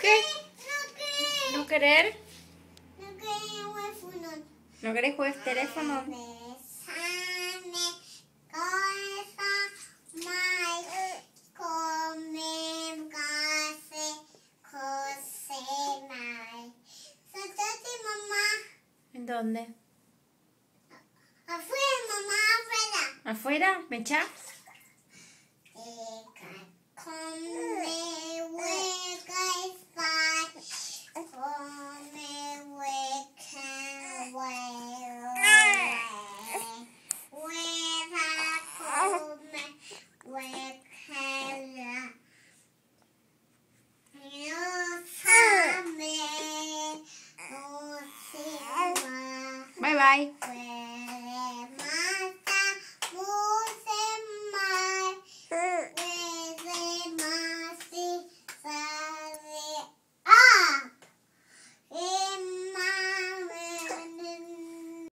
¿Qué? ¿No querer? No querer jugar ¿No querer jugar teléfono? Dónde? Afuera, mamá, afuera. ¿Afuera? ¿Me echas? Bye bye.